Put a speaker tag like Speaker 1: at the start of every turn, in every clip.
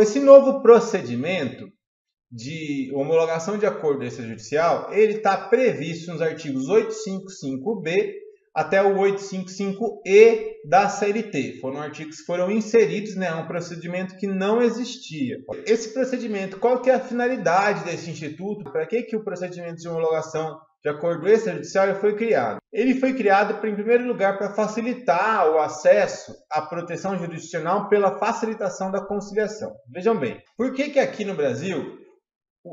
Speaker 1: Esse novo procedimento de homologação de acordo extrajudicial, ele está previsto nos artigos 855B até o 855E da CLT. Foram artigos que foram inseridos, né, um procedimento que não existia. Esse procedimento, qual que é a finalidade desse instituto? Para que, que o procedimento de homologação de acordo extrajudicial foi criado? Ele foi criado, em primeiro lugar, para facilitar o acesso à proteção jurisdicional pela facilitação da conciliação. Vejam bem, por que, que aqui no Brasil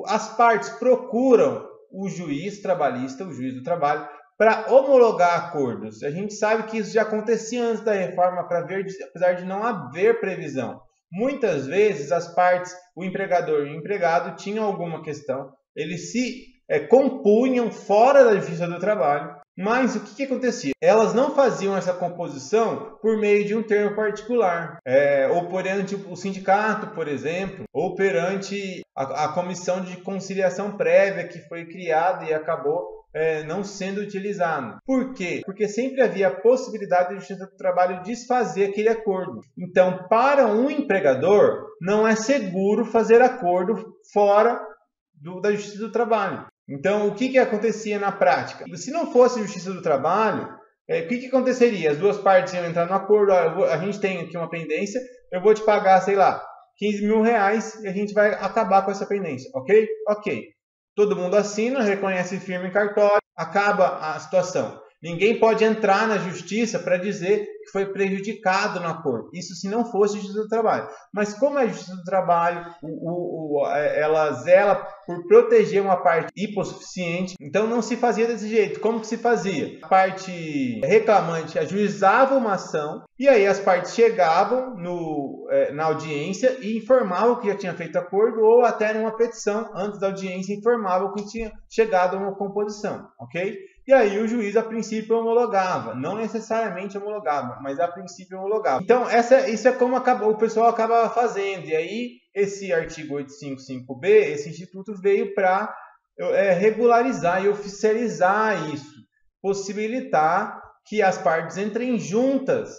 Speaker 1: as partes procuram o juiz trabalhista, o juiz do trabalho, para homologar acordos. A gente sabe que isso já acontecia antes da reforma, para ver, apesar de não haver previsão. Muitas vezes as partes, o empregador e o empregado, tinham alguma questão, eles se é, compunham fora da Justiça do Trabalho, mas o que, que, acontecia? Elas não faziam essa composição por meio de um termo particular, é, ou perante o sindicato, por exemplo, ou perante a, a comissão de conciliação prévia que foi criada e acabou é, não sendo utilizado. Por quê? Porque sempre havia a possibilidade da Justiça do Trabalho desfazer aquele acordo. Então, para um empregador, não é seguro fazer acordo fora do, da Justiça do Trabalho. Então, o que, que acontecia na prática? Se não fosse Justiça do Trabalho, é, o que, que aconteceria? As duas partes iam entrar no acordo, vou, a gente tem aqui uma pendência, eu vou te pagar, sei lá, 15 mil reais e a gente vai acabar com essa pendência, ok? Ok. Todo mundo assina, reconhece firme em cartório, acaba a situação. Ninguém pode entrar na justiça para dizer que foi prejudicado no acordo. Isso se não fosse Justiça do Trabalho. Mas como é a Justiça do Trabalho, o, o, é, ela zela por proteger uma parte hipossuficiente, então não se fazia desse jeito. Como que se fazia? A parte reclamante ajuizava uma ação e aí as partes chegavam no, é, na audiência e informavam que já tinha feito acordo ou até numa petição antes da audiência informavam que tinha chegado a uma composição, ok? E aí o juiz a princípio homologava, não necessariamente homologava, mas a princípio homologava. Então essa, isso é como acaba, o pessoal acaba fazendo. E aí esse artigo 855B, esse instituto veio para é, regularizar e oficializar isso, possibilitar que as partes entrem juntas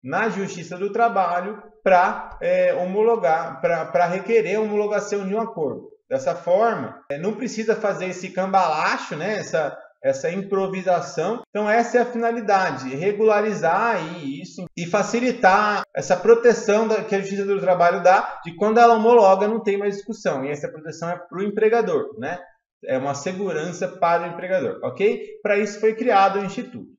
Speaker 1: na Justiça do Trabalho para é, homologar, para requerer a homologação de um acordo. Dessa forma, é, não precisa fazer esse cambalacho, né, essa, essa improvisação. Então essa é a finalidade, regularizar isso e facilitar essa proteção que a Justiça do Trabalho dá de quando ela homologa não tem mais discussão. E essa proteção é para o empregador, né? É uma segurança para o empregador, ok? Para isso foi criado o Instituto.